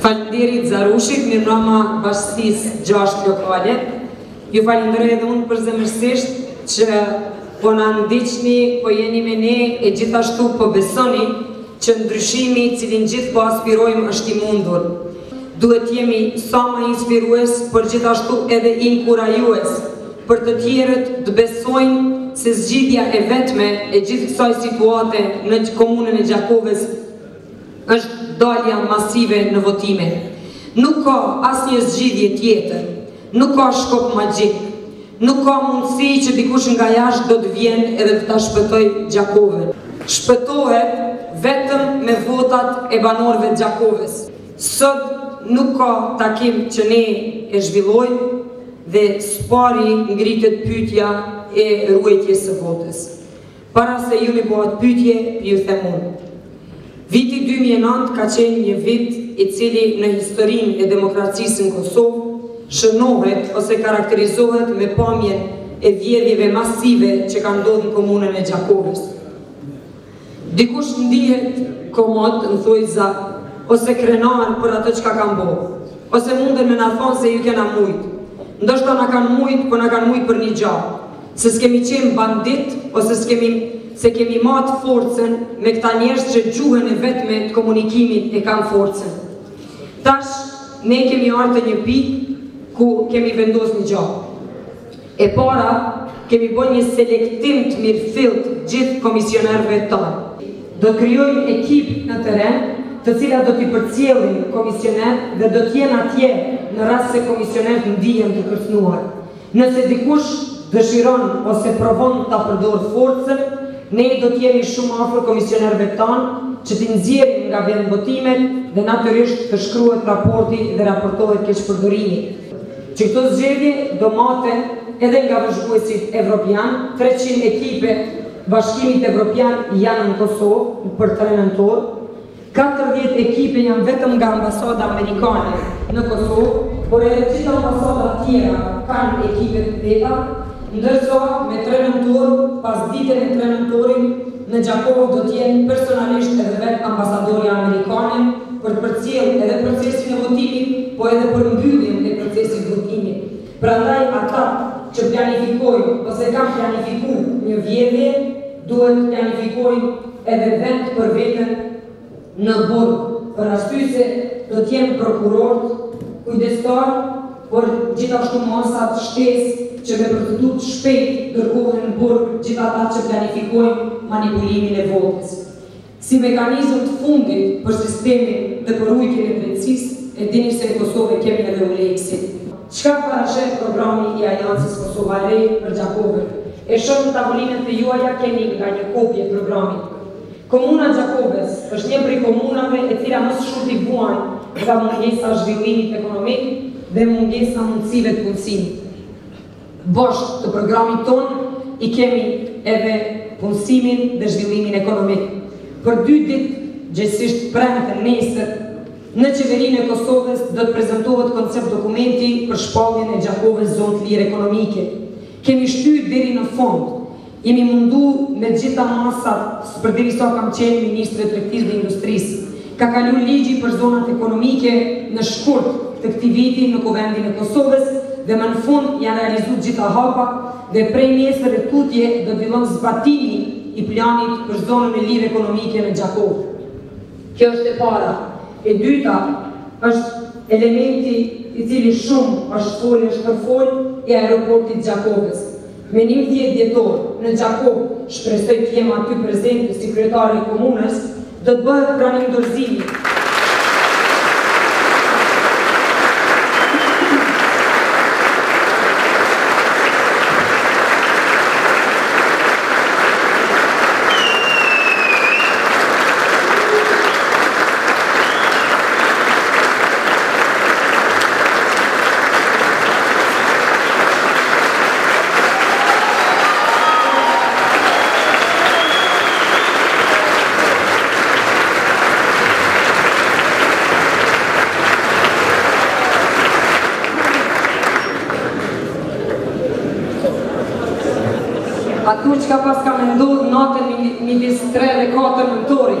Faleminderit Zarush, mirëmbrëma bashkësisë gjashtë lokale. Ju falënderoj edhe unë përzemërsisht që po na ndiqni, po jeni me ne e gjithashtu po besoni që ndryshimi i cilin gjithë po aspirojmë është i mundur. Duhet jemi sa më inspirues, por gjithashtu edhe inkurajues për të tjerët të besojnë se zgjidhja e vetme e gjithë kësaj situate në komunën e Gjakovës Është dalja masive në votime. Nuk ka asnjë zgjidhje tjetër. Nuk ka shkop magjik. Nuk ka mundësi që dikush nga jashtë do të vjen edhe do ta shpëtojë Gjakovën. Shpëtohet vetëm me votat e banorëve të Gjakovës. Sot nuk ka takim që ne e zhvillojmë dhe së pari ngritet pyetja e ruajtjes së votës. Para se ju me bo pyetje, ju them unë. Viti dy mijë e nantë ka qenë një vit i cili në historinë e demokracisë në Kosovë shënohet ose karakterizohet me pamjen e vjedhjeve masive që kanë ndodhur në komunën e Gjakovës. Dikush ndihet komod, në thonjëza, ose krenar për atë çka ka bo. Ose munden me na thonë se ju kena mujt. Ndoshta na kanë mujt, po na kanë mujt për një gja. Se s'kemi qenë bandit ose s'kemi s'e kemi matë forcën me këta njerëz që gjuhën e vetme të komunikimit e kanë forcën. Tash ne kemi ardhë te një pikë ku kemi vendosë një gja. E para kemi bo një selektim të mirëfilltë gjithë komisionerëve tanë. Do të krijojmë ekipe në terren të cilat do t'i përcjellin komisionerë dhe do të jenë atje në rast se komisionerët ndihen të kërcënuar. Nëse dikush dëshiron ose provon ta përdorë forcën, ne do të jemi shumë afër komisionerëve tanë që t'i nxjerrim nga vendvotimet dhe natyrisht të shkruhet raporti dhe raportohet keqpërdorimi. Që këto zgjedhje do maten edhe nga vëzhguesit evropianë, treqind ekipe Bashkimit Evropian janë në Kosovë për tre nëntor. Katërdhjetë ekipe janë vetëm nga ambasada amerikane në Kosovë, por edhe gjithë ambasadat tjera kanë ekipe të veta, ndërsa me tre nëntor, pasdite në tre nëntor, në Gjakovë do të jenë personalisht edhe vetë ambasadorja amerikane për të përcjellë edhe procesin e votimit, po edhe për mbylljen e procesit të votimit. Prandaj ata që planifikojnë ose kanë planifiku një vjedhje duhet të planifikojnë edhe vend për veten në burg për arsye se do të jenë prokurorët kujdestarë por gjithashtu masat shtesë që me përgatit shpejt dërgohen në burg gjithë ata që planifikojnë manipulimin e votës. Si mekanizëm të fundit për sistemin dhe për rujtjen e drejtësisë, e dini se në Kosovë e kemi edhe EULEX-in. Çka parasheh programi i Aleancës Kosova Re për Gjakovën? E shoh në tavolinat e juaja keni nga një kopje programit. Komuna e Gjakovës është një prej komunave e cila më së shumti vuan nga mungesa zhvillimit ekonomik dhe mungesa mundësive të punësimit. Bosht të programit tonë i kemi edhe punësimin dhe zhvillimin ekonomik. Për dy ditë, gjegjësisht të premte nesër, në Qeverinë e Kosovës do të prezantohet koncept dokumenti për shpalljen e Gjakovës zonë të lirë ekonomike. Kemi shtyr deri në fund. Jemi mundu me gjitha masat se përderisa kam qenë ministre e Tregtisë dhe Industrisë, ka kalu ligji për zonat ekonomike në shkurt të këtij viti në Kuvendin e Kosovës dhe më në fund janë realizu gjitha hapat dhe prej nesër e tutje do të fillojë zbatimi i planit për zonën e lirë ekonomike në Gjakovë. Kjo është e para. E dyta është elementi i cili shumë është folë është përfolë i aeroportit të Gjakovës. Më njëmbëdhjetë dhjetor, në Gjakovë, shpresoj të jem aty prezente si kryetare e komunës, do të bëhet pranimdorëzimi Atur që ka pas ka me ndodhë natën midis tre dhe katër nëntorit.